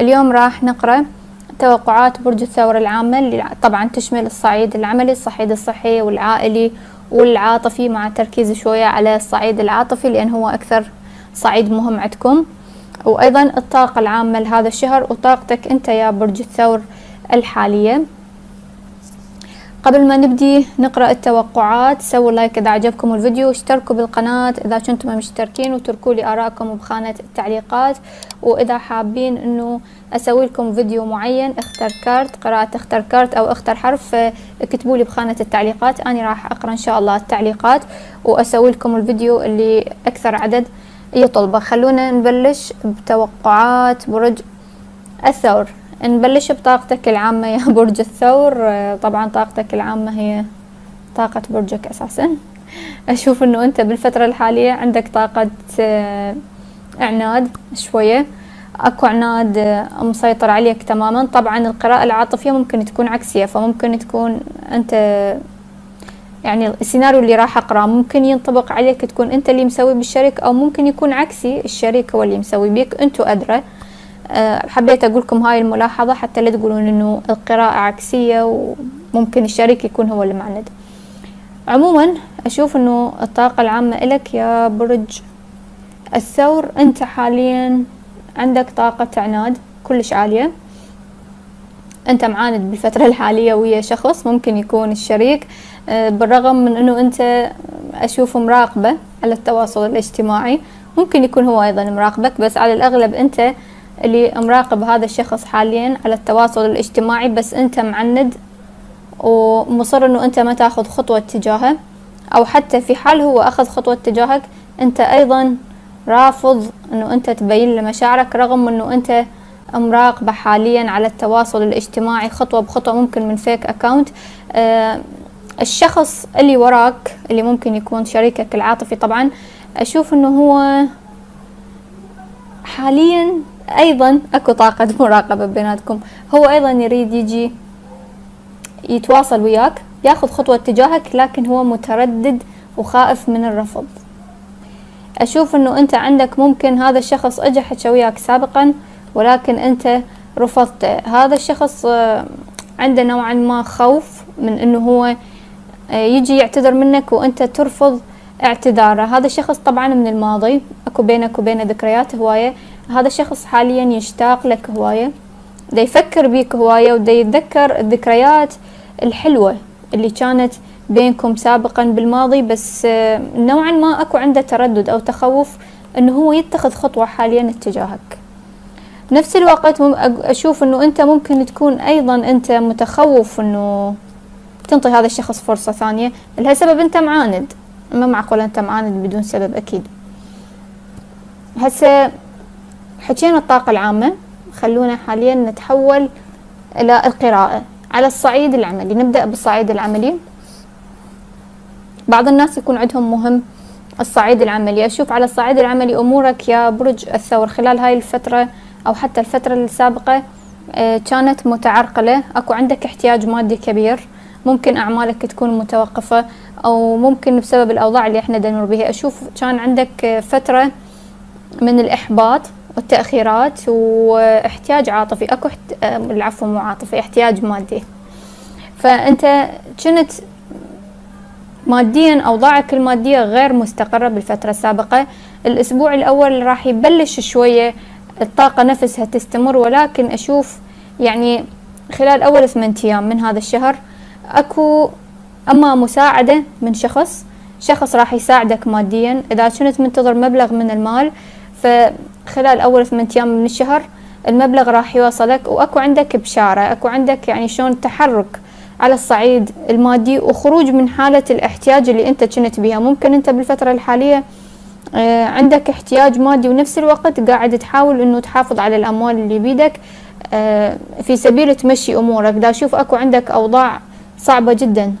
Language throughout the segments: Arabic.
اليوم راح نقرأ توقعات برج الثور العامة اللي طبعا تشمل الصعيد العملي الصعيد الصحي والعائلي والعاطفي مع تركيز شوية على الصعيد العاطفي لأن هو أكثر صعيد مهم عندكم. وأيضا الطاقة العامة لهذا الشهر وطاقتك أنت يا برج الثور الحالية. قبل ما نبدي نقرأ التوقعات سووا لايك إذا عجبكم الفيديو واشتركوا بالقناة إذا كنتم مشتركين وتركوا لي آراءكم بخانة التعليقات. وإذا حابين إنه أسوي لكم فيديو معين اختر كارت قراءة اختر كارت أو اختر حرف اكتبوا لي بخانة التعليقات. أنا راح أقرأ إن شاء الله التعليقات وأسوي لكم الفيديو اللي أكثر عدد يطلبه. خلونا نبلش بتوقعات برج الثور. نبلش بطاقتك العامة يا برج الثور طبعا طاقتك العامة هي طاقة برجك أساسا. أشوف أنه أنت بالفترة الحالية عندك طاقة آه، عناد شوية. أكو عناد آه، مسيطر عليك تماما. طبعا القراءة العاطفية ممكن تكون عكسية فممكن تكون أنت يعني السيناريو اللي راح أقرأه ممكن ينطبق عليك تكون أنت اللي مسوي بالشريك أو ممكن يكون عكسي الشريك هو اللي مسوي بيك. انتو أدرى. حبيت أقول لكم هاي الملاحظة حتى لا تقولون إنه القراءة عكسية وممكن الشريك يكون هو اللي معند. عموما أشوف إنه الطاقة العامة إلك يا برج الثور. أنت حاليا عندك طاقة عناد كلش عالية. أنت معاند بالفترة الحالية ويا شخص ممكن يكون الشريك. آه، بالرغم من إنه أنت اشوفه مراقبة على التواصل الاجتماعي ممكن يكون هو أيضا مراقبك بس على الأغلب أنت اللي مراقب هذا الشخص حاليا على التواصل الاجتماعي بس أنت معند ومصر إنه أنت ما تأخذ خطوة تجاهه. أو حتى في حال هو أخذ خطوة تجاهك أنت أيضا رافض إنه أنت تبين له مشاعرك رغم إنه أنت مراقبة حاليا على التواصل الاجتماعي خطوة بخطوة ممكن من فيك اكاونت آه الشخص اللي وراك اللي ممكن يكون شريكك العاطفي طبعا أشوف إنه هو حاليا أيضا أكو طاقة مراقبة بيناتكم. هو أيضا يريد يجي يتواصل وياك ياخذ خطوة تجاهك لكن هو متردد وخائف من الرفض. أشوف إنه أنت عندك ممكن هذا الشخص اجى حكى وياك سابقا ولكن أنت رفضته هذا الشخص آه، عنده نوعا ما خوف من إنه هو آه، يجي يعتذر منك وأنت ترفض اعتذاره. هذا الشخص طبعا من الماضي. أكو بينك وبينه ذكريات هواية. هذا الشخص حاليا يشتاق لك هواية دا يفكر بيك هواية ودا يتذكر الذكريات الحلوة اللي كانت بينكم سابقا بالماضي بس آه، نوعا ما أكو عنده تردد أو تخوف إنه هو يتخذ خطوة حاليا اتجاهك. نفس الوقت أشوف إنه أنت ممكن تكون أيضا أنت متخوف إنه تنطي هذا الشخص فرصة ثانية لهالسبب أنت معاند. ما معقول أنت معاند بدون سبب أكيد. هسه حكينا الطاقة العامة خلونا حاليا نتحول إلى القراءة على الصعيد العملي. نبدأ بالصعيد العملي. بعض الناس يكون عندهم مهم الصعيد العملي. أشوف على الصعيد العملي أمورك يا برج الثور. خلال هاي الفترة أو حتى الفترة السابقة آه، كانت متعرقلة. أكو عندك احتياج مادي كبير. ممكن أعمالك تكون متوقفة أو ممكن بسبب الأوضاع اللي إحنا نمر بها أشوف كان عندك فترة من الإحباط. والتأخيرات واحتياج عاطفي. أكو احت... آه، العفو مو عاطفي احتياج مادي. فأنت كنت ماديا أوضاعك المادية غير مستقرة بالفترة السابقة. الأسبوع الأول راح يبلش شوية الطاقة نفسها تستمر ولكن أشوف يعني خلال أول ثمانية أيام من هذا الشهر أكو أما مساعدة من شخص شخص راح يساعدك ماديا. إذا كنت منتظر مبلغ من المال فخلال أول ثمانية أيام من الشهر المبلغ راح يوصلك وأكو عندك بشارة أكو عندك يعني شلون تحرك على الصعيد المادي وخروج من حالة الاحتياج اللي أنت كنت بها ممكن أنت بالفترة الحالية آه، عندك احتياج مادي ونفس الوقت قاعد تحاول إنه تحافظ على الأموال اللي بيدك آه، في سبيل تمشي أمورك. دا أشوف أكو عندك أوضاع صعبة جدا.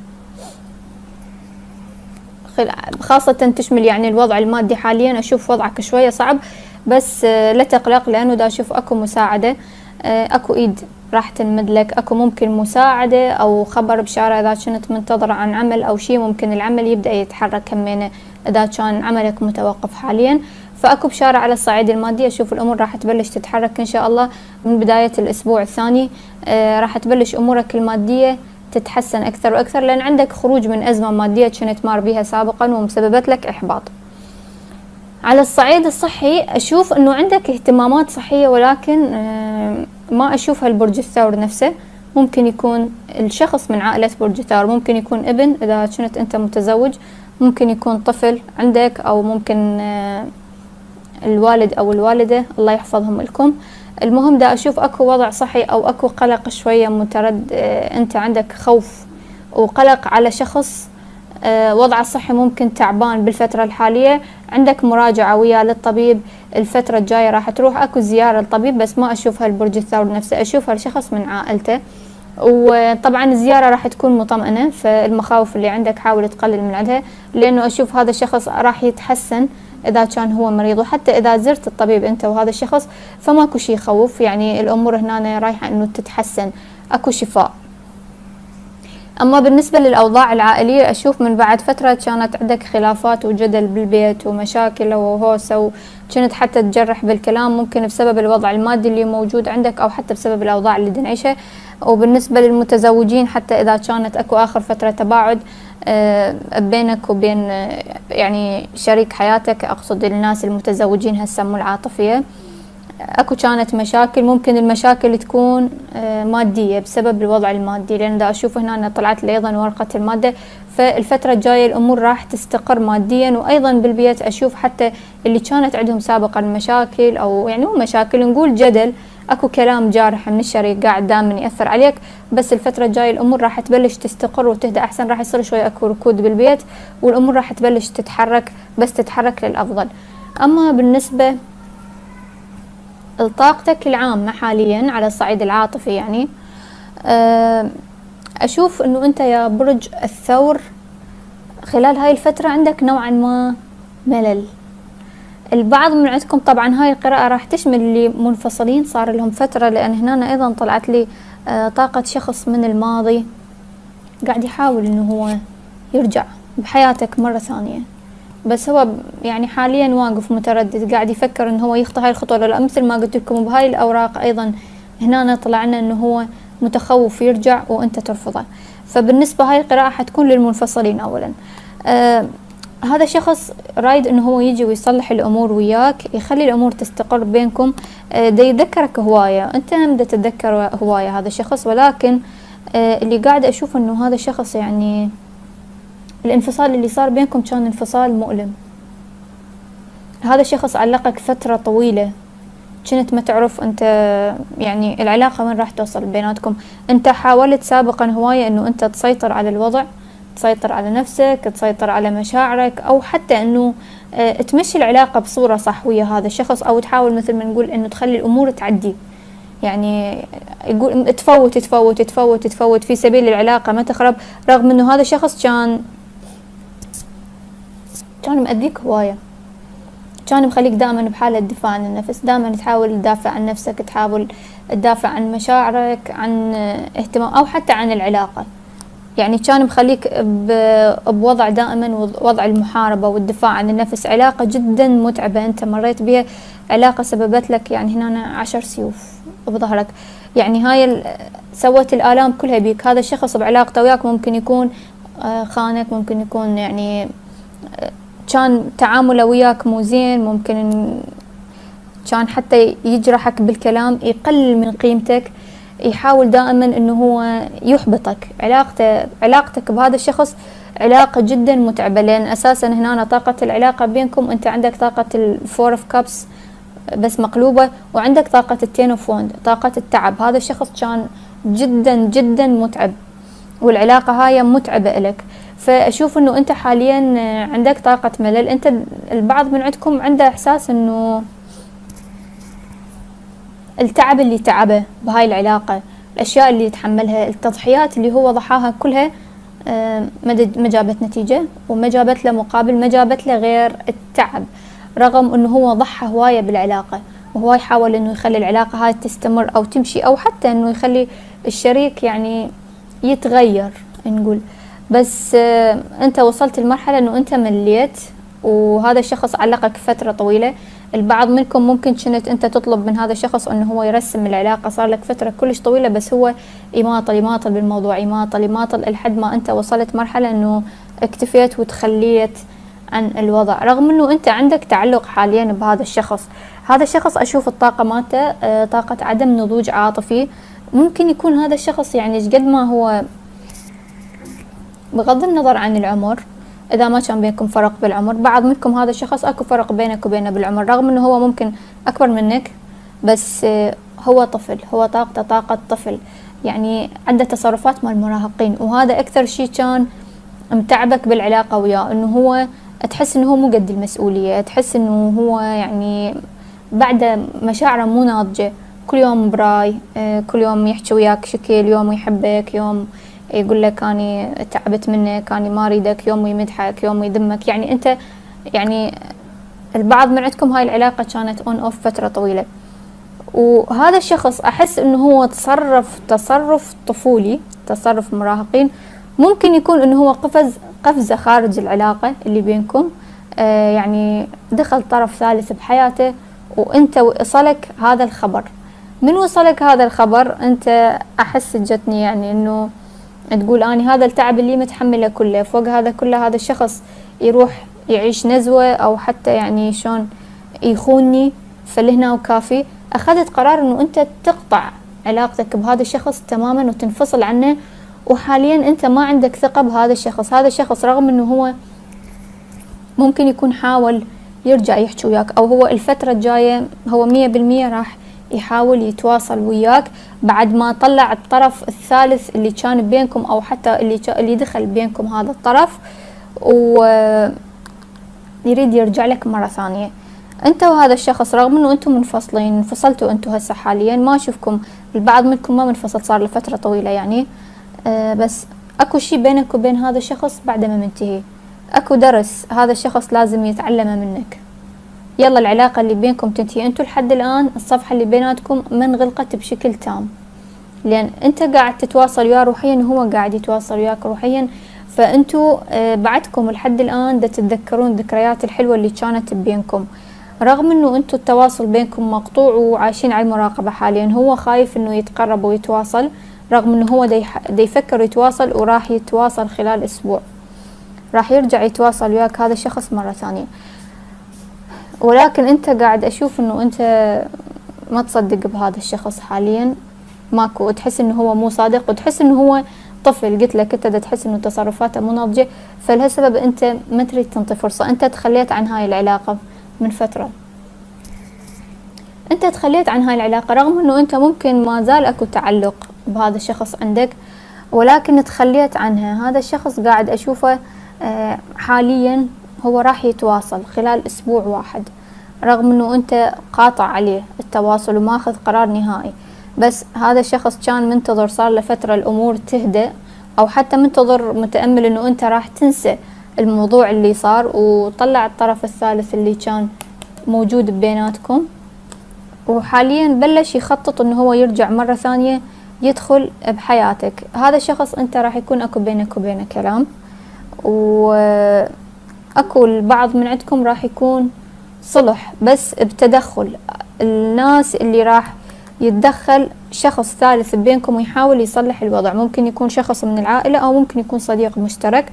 خاصة تشمل يعني الوضع المادي حاليا. أشوف وضعك شوية صعب بس آه، لا تقلق لأنه دا أشوف أكو مساعدة. أكو إيد راح تنمد لك. أكو ممكن مساعدة أو خبر بشارة إذا كنت منتظرة عن عمل أو شي ممكن العمل يبدأ يتحرك همينه إذا كان عملك متوقف حاليا. فأكو بشارة على الصعيد المادي. أشوف الأمور راح تبلش تتحرك إن شاء الله. من بداية الأسبوع الثاني آه راح تبلش أمورك المادية تتحسن أكثر وأكثر لأن عندك خروج من أزمة مادية كنت مار بها سابقا ومسببت لك إحباط. على الصعيد الصحي أشوف إنه عندك اهتمامات صحية ولكن آه ما اشوفها البرج الثور نفسه. ممكن يكون الشخص من عائلة برج الثور ممكن يكون ابن إذا كنت أنت متزوج ممكن يكون طفل عندك أو ممكن آه الوالد أو الوالدة الله يحفظهم لكم. المهم دا أشوف أكو وضع صحي أو أكو قلق شوية مترد آه أنت عندك خوف وقلق على شخص آه وضعه الصحي ممكن تعبان بالفترة الحالية عندك مراجعة وياه للطبيب الفترة الجاية راح تروح أكو زيارة للطبيب بس ما اشوفها البرج الثور نفسه اشوفها لشخص من عائلته. وطبعا الزيارة راح تكون مطمئنة فالمخاوف اللي عندك حاول تقلل من عندها لأنه أشوف هذا الشخص راح يتحسن. إذا كان هو مريض وحتى إذا زرت الطبيب أنت وهذا الشخص فماكو شي يخوف يعني الأمور هنا رايحة إنه تتحسن. أكو شفاء. أما بالنسبة للأوضاع العائلية أشوف من بعد فترة كانت عندك خلافات وجدل بالبيت ومشاكل وهوسة وكنت حتى تجرح بالكلام ممكن بسبب الوضع المادي اللي موجود عندك أو حتى بسبب الأوضاع اللي دنعيشها وبالنسبة للمتزوجين حتى إذا كانت أكو آخر فترة تباعد بينك وبين آه، يعني شريك حياتك أقصد الناس المتزوجين هسه مو العاطفية. أكو كانت مشاكل ممكن المشاكل تكون آه، مادية بسبب الوضع المادي. لأن دا أشوف هنا أنا طلعت لي أيضا ورقة المادة فالفترة الجاية الأمور راح تستقر ماديا. وأيضا بالبيت أشوف حتى اللي كانت عندهم سابقا مشاكل أو يعني مو مشاكل نقول جدل أكو كلام جارح من الشريك قاعد دائما يأثر عليك بس الفترة الجاية الأمور راح تبلش تستقر وتهدى أحسن راح يصير شوي أكو ركود بالبيت والأمور راح تبلش تتحرك بس تتحرك للأفضل. أما بالنسبة لطاقتك العامة حاليا على الصعيد العاطفي يعني أشوف أنه أنت يا برج الثور خلال هاي الفترة عندك نوعا ما ملل. البعض من عندكم طبعا هاي القراءة راح تشمل اللي منفصلين صار لهم فترة لأن هنا أيضا طلعت لي آه، طاقة شخص من الماضي قاعد يحاول أنه هو يرجع بحياتك مرة ثانية. بس هو يعني حاليا واقف متردد قاعد يفكر إنه هو يخطى هاي الخطوة لا. مثل ما قلت لكم بهاي الأوراق أيضا هنا طلع لنا إنه هو متخوف يرجع وأنت ترفضه. فبالنسبة هاي القراءة حتكون للمنفصلين اولا. آه هذا شخص رايد إنه هو يجي ويصلح الأمور وياك يخلي الأمور تستقر بينكم. آه دا يذكرك هواية. أنت هم دا تتذكر هواية هذا الشخص. ولكن آه اللي قاعد أشوف إنه هذا الشخص يعني الانفصال اللي صار بينكم كان انفصال مؤلم. هذا الشخص علقك فترة طويلة. كنت ما تعرف أنت يعني العلاقة وين راح توصل بيناتكم. أنت حاولت سابقا هواية إنه أنت تسيطر على الوضع. تسيطر على نفسك تسيطر على مشاعرك أو حتى إنه آه تمشي العلاقة بصورة صح ويا هذا الشخص أو تحاول مثل ما نقول إنه تخلي الأمور تعدي. يعني يقول تفوت تفوت تفوت تفوت في سبيل العلاقة ما تخرب رغم إنه هذا الشخص كان كان مأذيك هواية. كان مخليك دائما بحالة دفاع عن النفس. دائما تحاول تدافع عن نفسك تحاول تدافع عن مشاعرك عن اهتمام أو حتى عن العلاقة. يعني كان مخليك بوضع دائما وضع المحاربة والدفاع عن النفس. علاقة جدا متعبة أنت مريت بها علاقة سببت لك يعني هنا عشر سيوف بظهرك. يعني هاي سوت الآلام كلها بيك. هذا الشخص بعلاقته وياك ممكن يكون آه، خانك ممكن يكون يعني آه، كان تعامله وياك مو زين. ممكن كان حتى يجرحك بالكلام يقلل من قيمتك. يحاول دائما إنه هو يحبطك. علاقته علاقتك بهذا الشخص علاقة جدا متعبة لأن أساسا هنا طاقة العلاقة بينكم. أنت عندك طاقة ال four of cups بس مقلوبة وعندك طاقة ال ten of wand طاقة التعب. هذا الشخص كان جدا جدا متعب والعلاقة هاي متعبة لك فأشوف إنه أنت حاليا عندك طاقة ملل. أنت البعض من عندكم عنده إحساس إنه التعب اللي تعبه بهاي العلاقة الأشياء اللي يتحملها التضحيات اللي هو ضحاها كلها ما جابت نتيجة وما جابت له مقابل ما جابت له غير التعب رغم إنه هو ضحى هواية بالعلاقة وهو يحاول إنه يخلي العلاقة هاي تستمر أو تمشي أو حتى إنه يخلي الشريك يعني يتغير نقول. بس أنت وصلت لمرحلة إنه أنت مليت وهذا الشخص علقك فترة طويلة البعض منكم ممكن كنت أنت تطلب من هذا الشخص أنه هو يرسم العلاقة. صار لك فترة كلش طويلة بس هو يماطل يماطل بالموضوع يماطل يماطل لحد ما أنت وصلت مرحلة أنه اكتفيت وتخليت عن الوضع. رغم أنه أنت عندك تعلق حاليا بهذا الشخص. هذا الشخص أشوف الطاقة مالته آه، طاقة عدم نضوج عاطفي. ممكن يكون هذا الشخص يعني قد ما هو بغض النظر عن العمر إذا ما كان بينكم فرق بالعمر. بعض منكم هذا الشخص أكو فرق بينك وبينه بالعمر رغم إنه هو ممكن أكبر منك بس آه، هو طفل هو طاقته طاقة طفل. يعني عنده تصرفات مال المراهقين وهذا أكثر شي كان متعبك بالعلاقة وياه إنه هو تحس إنه هو مو قد المسؤولية تحس إنه هو يعني بعد مشاعره مو ناضجة. كل يوم براي آه، كل يوم يحكي وياك شكل يوم يحبك يوم يقول لك أني تعبت منك أني ما أريدك يوم يمدحك يوم يذمك. يعني أنت يعني البعض من عندكم هاي العلاقة كانت on off فترة طويلة. وهذا الشخص أحس إنه هو تصرف تصرف طفولي تصرف مراهقين. ممكن يكون إنه هو قفز قفزة خارج العلاقة اللي بينكم. آه يعني دخل طرف ثالث بحياته وأنت وصلك هذا الخبر. من وصلك هذا الخبر؟ أنت أحس جتني يعني إنه تقول آني هذا التعب اللي متحمله كله فوق هذا كله هذا الشخص يروح يعيش نزوة أو حتى يعني شلون يخونني فلهنا وكافي. أخذت قرار إنه أنت تقطع علاقتك بهذا الشخص تماما وتنفصل عنه وحاليا أنت ما عندك ثقة بهذا الشخص. هذا الشخص رغم إنه هو ممكن يكون حاول يرجع يحكي وياك أو هو الفترة الجاية هو مية بالمية راح يحاول يتواصل وياك بعد ما طلع الطرف الثالث اللي كان بينكم أو حتى اللي اللي دخل بينكم هذا الطرف. ويريد يرجع لك مرة ثانية. أنت وهذا الشخص رغم إنه أنتم منفصلين انفصلتوا أنتم هسه حاليا ما أشوفكم. البعض منكم ما منفصل صار لفترة طويلة يعني. آه بس أكو شي بينك وبين هذا الشخص بعد ما منتهي. أكو درس هذا الشخص لازم يتعلمه منك. يلا العلاقة اللي بينكم تنتهي. انتو لحد الآن الصفحة اللي بيناتكم من غلقت بشكل تام. لأن أنت قاعد تتواصل وياه روحيا وهو قاعد يتواصل وياك روحيا. فانتو آه بعدكم لحد الآن دا تتذكرون الذكريات الحلوة اللي كانت بينكم. رغم إنه انتو التواصل بينكم مقطوع وعايشين على المراقبة حاليا هو خايف إنه يتقرب ويتواصل رغم إنه هو دا يفكر يتواصل وراح يتواصل خلال أسبوع. راح يرجع يتواصل وياك هذا الشخص مرة ثانية. ولكن انت قاعد أشوف انه انت ما تصدق بهذا الشخص حاليا. ماكو. وتحس إنه هو مو صادق وتحس إنه هو طفل. قلت لك أنت تحس إنه تصرفاته مو ناضجة فلهالسبب أنت ما تريد تنطي فرصة. أنت تخليت عن هاي العلاقة من فترة. أنت تخليت عن هاي العلاقة رغم إنه أنت ممكن ما زال أكو تعلق بهذا الشخص عندك ولكن تخليت عنها. هذا الشخص قاعد أشوفه آه، حاليا هو راح يتواصل خلال أسبوع واحد رغم إنه أنت قاطع عليه التواصل وماخذ قرار نهائي. بس هذا الشخص كان منتظر صار له فترة الأمور تهدى أو حتى منتظر متأمل إنه أنت راح تنسى الموضوع اللي صار وطلع الطرف الثالث اللي كان موجود بيناتكم. وحاليا بلش يخطط إنه هو يرجع مرة ثانية يدخل بحياتك. هذا الشخص أنت راح يكون أكو بينك وبينه كلام. و اكو البعض من عندكم راح يكون صلح بس بتدخل. الناس اللي راح يتدخل شخص ثالث بينكم ويحاول يصلح الوضع. ممكن يكون شخص من العائلة أو ممكن يكون صديق مشترك.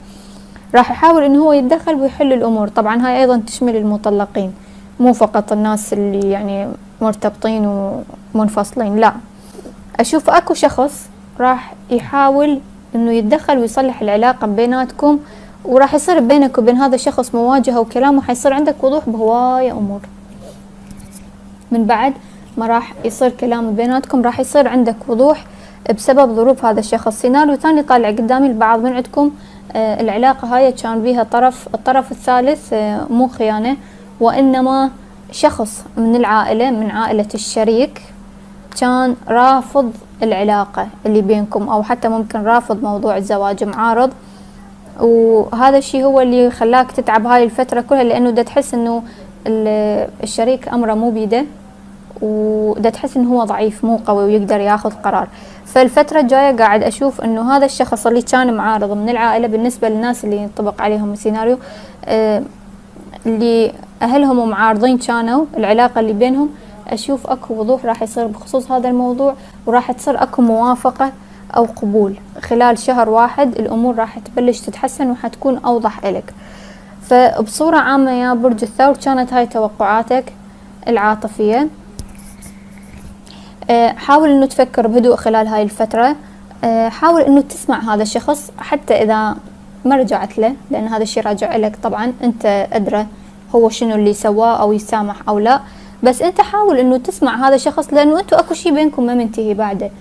راح يحاول إنه هو يتدخل ويحل الأمور. طبعا هاي أيضا تشمل المطلقين مو فقط الناس اللي يعني مرتبطين ومنفصلين لا. أشوف أكو شخص راح يحاول إنه يتدخل ويصلح العلاقة بيناتكم وراح يصير بينك وبين هذا الشخص مواجهة وكلام وحيصير عندك وضوح بهواية أمور. من بعد ما راح يصير كلام بيناتكم راح يصير عندك وضوح بسبب ظروف هذا الشخص. سيناريو ثاني طالع قدامي البعض من عندكم آه العلاقة هاي كان بيها طرف الطرف الثالث آه مو خيانة وإنما شخص من العائلة من عائلة الشريك كان رافض العلاقة اللي بينكم أو حتى ممكن رافض موضوع الزواج معارض. وهذا الشيء هو اللي خلاك تتعب هاي الفترة كلها لأنه دا تحس إنه الشريك أمره مو بيده ودا تحس إنه هو ضعيف مو قوي ويقدر ياخذ قرار. فالفترة الجاية قاعد أشوف إنه هذا الشخص اللي كان معارض من العائلة بالنسبة للناس اللي ينطبق عليهم السيناريو آه اللي أهلهم معارضين كانوا العلاقة اللي بينهم أشوف أكو وضوح راح يصير بخصوص هذا الموضوع وراح تصير أكو موافقة أو قبول. خلال شهر واحد الأمور راح تبلش تتحسن وحتكون أوضح إلك. فبصورة عامة يا برج الثور كانت هاي توقعاتك العاطفية. آه، حاول إنه تفكر بهدوء خلال هاي الفترة. آه، حاول إنه تسمع هذا الشخص حتى إذا ما رجعت له لأن هذا الشيء راجع لك طبعا أنت أدرى هو شنو اللي سواه أو يسامح أو لا. بس أنت حاول إنه تسمع هذا الشخص لأنه أنتوا أكو شيء بينكم ما منتهي بعده.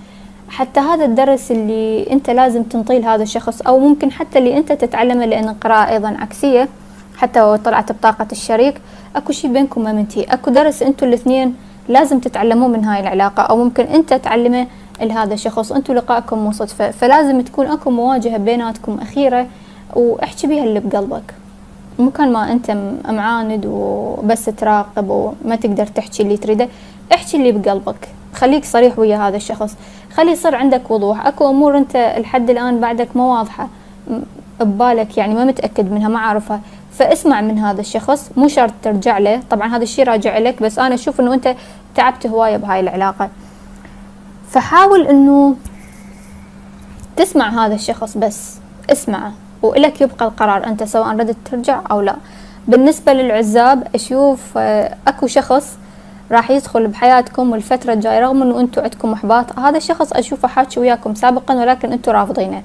حتى هذا الدرس اللي أنت لازم تنطيه لهذا الشخص أو ممكن حتى اللي أنت تتعلمه لأن القراءة أيضا عكسية حتى لو طلعت بطاقة الشريك. أكو شيء بينكم ما منتهي أكو درس أنتوا الاثنين لازم تتعلموه من هاي العلاقة أو ممكن أنت تعلمه لهذا الشخص. أنتوا لقائكم مو صدفة فلازم تكون أكو مواجهة بيناتكم أخيرة وأحكي بيها اللي بقلبك. مو كان ما أنت معاند وبس تراقب وما تقدر تحكي اللي تريده احكي اللي بقلبك. خليك صريح ويا هذا الشخص. خلي يصير عندك وضوح. أكو أمور أنت لحد الآن بعدك ما واضحة ببالك يعني ما متأكد منها ما عارفها فاسمع من هذا الشخص مو شرط ترجع له. طبعا هذا الشيء راجع لك بس أنا أشوف إنه أنت تعبت هواية بهاي العلاقة. فحاول إنه تسمع هذا الشخص بس. اسمعه وإلك يبقى القرار أنت سواء ردت ترجع أو لا. بالنسبة للعزاب أشوف آه، أكو شخص راح يدخل بحياتكم والفترة الجاية رغم أنه أنتم عندكم إحباط هذا الشخص أشوفه حاكي وياكم سابقا ولكن أنتم رافضينه.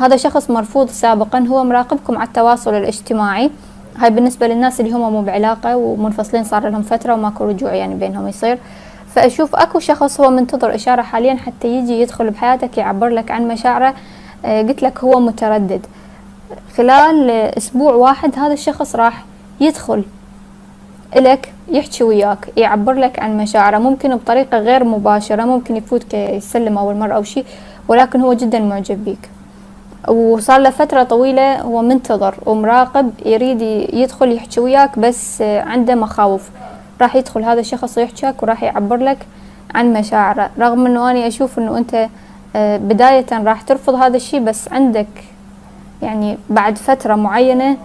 هذا شخص مرفوض سابقا هو مراقبكم على التواصل الاجتماعي. هاي بالنسبة للناس اللي هم مو بعلاقة ومنفصلين صار لهم فترة وماكو رجوع يعني بينهم يصير. فأشوف أكو شخص هو منتظر إشارة حاليا حتى يجي يدخل بحياتك يعبر لك عن مشاعره. آه، قلت لك هو متردد. خلال أسبوع واحد هذا الشخص راح يدخل إلك يحكي وياك يعبر لك عن مشاعره ممكن بطريقة غير مباشرة ممكن يفوتك يسلم أول مرة أو شيء ولكن هو جدا معجب بيك. وصار له فترة طويلة هو منتظر ومراقب يريد يدخل يحكي وياك بس عنده مخاوف. راح يدخل هذا الشخص يحكيك وراح يعبر لك عن مشاعره. رغم إنه اني أشوف إنه أنت آه، بداية راح ترفض هذا الشيء بس عندك يعني بعد فترة معينة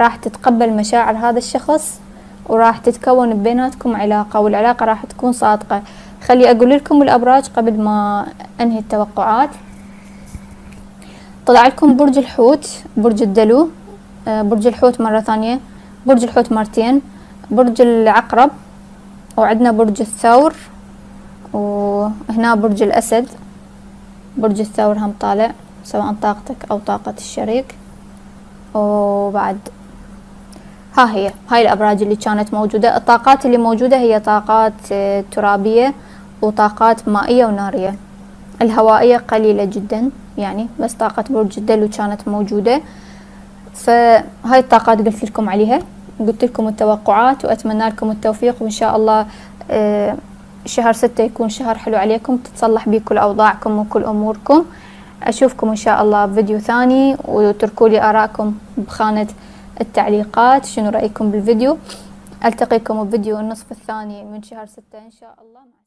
راح تتقبل مشاعر هذا الشخص وراح تتكون بيناتكم علاقة والعلاقة راح تكون صادقة. خلي أقول لكم الأبراج قبل ما أنهي التوقعات. طلع لكم برج الحوت برج الدلو آه، برج الحوت مرة ثانية برج الحوت مرتين برج العقرب وعندنا برج الثور وهنا برج الأسد. برج الثور هم طالع سواء طاقتك أو طاقة الشريك. وبعد ها هي هاي الأبراج اللي كانت موجودة. الطاقات اللي موجودة هي طاقات آه، ترابية وطاقات مائية ونارية. الهوائية قليلة جدا يعني بس طاقة برج الدلو كانت موجودة. فهاي الطاقات قلت لكم عليها. قلت لكم التوقعات وأتمنى لكم التوفيق. وإن شاء الله آه، شهر ستة يكون شهر حلو عليكم. تتصلح بيه كل أوضاعكم وكل أموركم. أشوفكم إن شاء الله بفيديو ثاني. وتركوا لي آراءكم بخانة التعليقات شنو رأيكم بالفيديو؟ ألتقيكم بفيديو النصف الثاني من شهر ستة إن شاء الله.